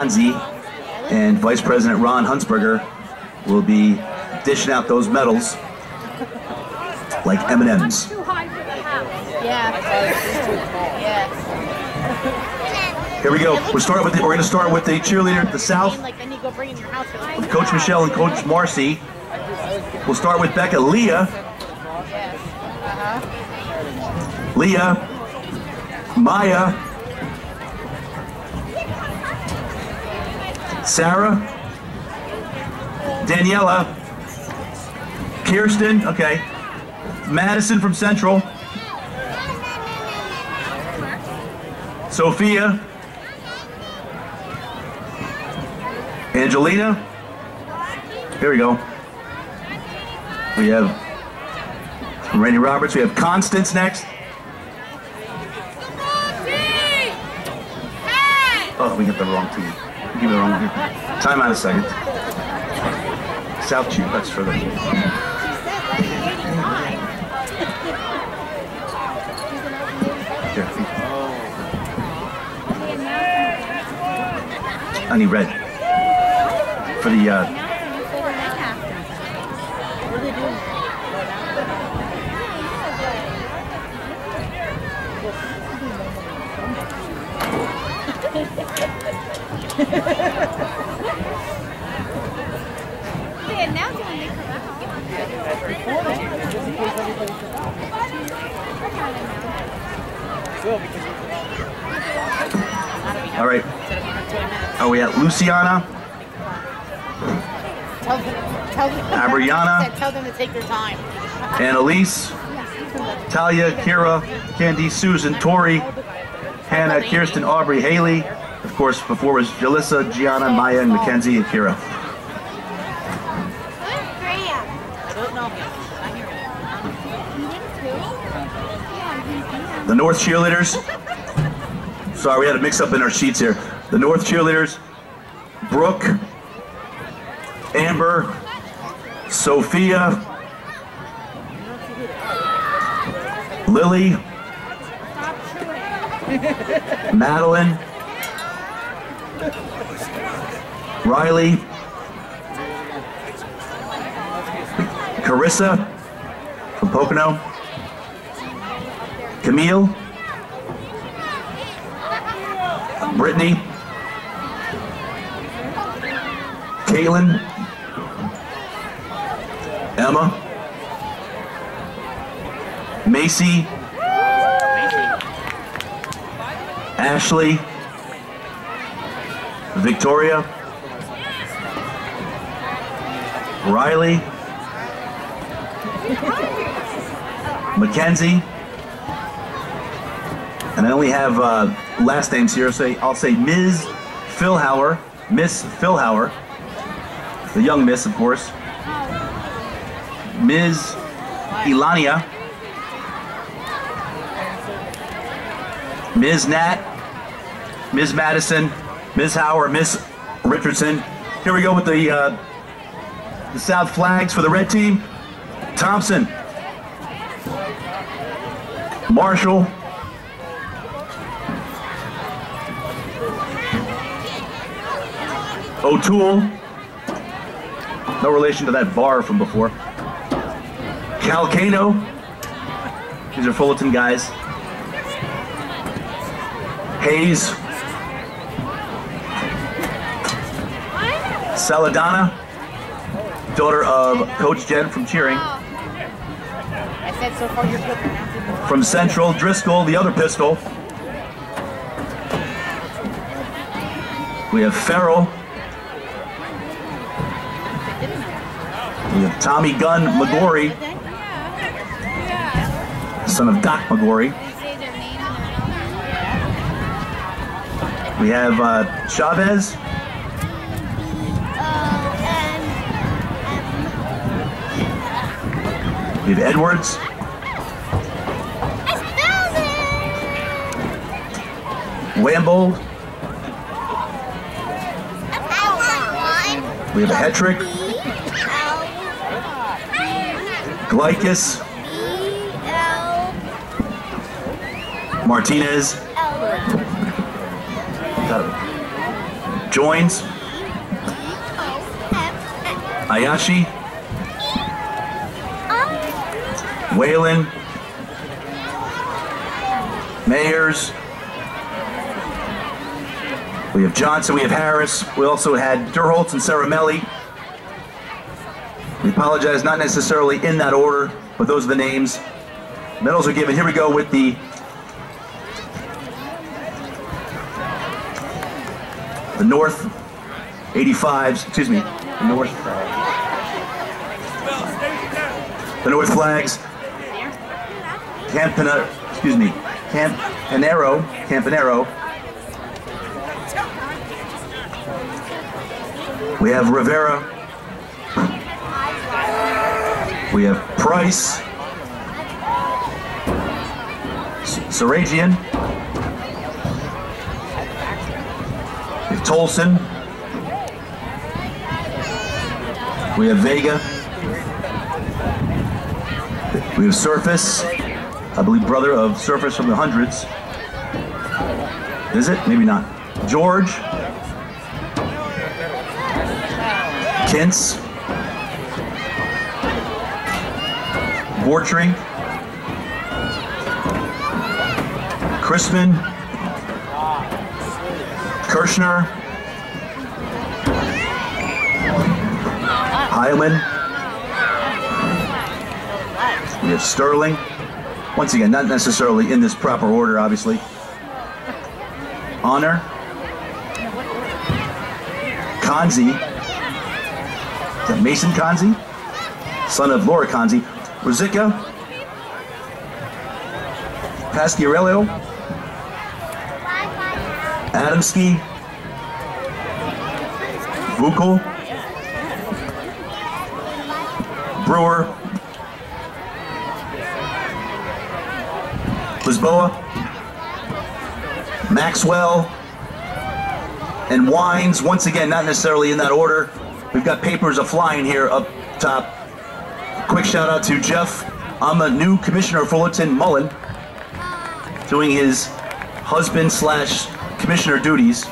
And Vice President Ron Huntsberger will be dishing out those medals like M&Ms. Too high for the house. Yeah. Yeah. Here we go. We're starting with the, we're going to start with the cheerleader at the south, Like then you go bring it in your house. you're like, Coach Michelle and Coach Marcy. We'll start with Becca Leah. Uh-huh. Leah, Maya, Sarah, Daniela, Kirsten, okay, Madison from Central, Sophia, Angelina, here we go. We have Randy Roberts, we have Constance next. Oh, we got the wrong team. We Give me the wrong. Time out a second. South Chew, that's for the. Here. I need red. For the, uh, Yeah, now doing make her all right. Are we at Luciana, Tell them, tell them, Abriana. Tell them to take their time. Annalise, Talia, Kira, Candy, Susan, Tori, Hannah, Kirsten, Aubrey, Haley. Of course, before was Jalissa, Gianna, Maya, and Mackenzie, and Kira. I don't know. The North cheerleaders. Sorry, we had a mix up in our sheets here. The North cheerleaders, Brooke, Amber, Sophia, Lily, Madeline, Riley, Carissa. From Pocono, Camille, Brittany, Caitlin, Emma, Macy, Ashley, Victoria, Riley, Mackenzie, and I only have uh, last names here. Say I'll say Ms. Philhauer, Miss Philhauer, the young Miss, of course. Ms. Elania, Ms. Nat, Ms. Madison, Ms. Howard, Miss Richardson. Here we go with the uh, the South flags for the red team. Thompson, Marshall, O'Toole, no relation to that bar from before. Calcano, these are Fullerton guys. Hayes, Saladana, daughter of Coach Jen from cheering. I said so far you're good. From Central, Driscoll, the other pistol. We have Farrell. We have Tommy Gunn McGorry, son of Doc McGorry. We have uh, Chavez. We have Edwards. Wambold. We have a Hetrick. Glycus. Martinez. Uh, Joins. Ayashi. Whalen. Mayers. We have Johnson, we have Harris. We also had Durholtz and Saramelli. We apologize, not necessarily in that order, but those are the names. Medals are given. Here we go with the the North 85s, excuse me, the North the North flags. Campana, excuse me, Campanero, Campanero. We have Rivera. We have Price. Saragian. We have Tolson. We have Vega. We have Surface. I believe brother of Surface from the hundreds. Is it? Maybe not. George. Kintz. Bortry. Chrisman. Kirschner. Heilman. We have Sterling. Once again, not necessarily in this proper order, obviously. Honor. Kanzi. Is that Mason Kanzi? Son of Laura Kanzi. Rosica. Pasquarello. Adamski. Vukal. Brewer. Lisboa. Maxwell. And Wines, once again, not necessarily in that order. We've got papers a flying here up top. Quick shout out to Jeff. I'm a new commissioner Fullerton Mullen, doing his husband slash commissioner duties.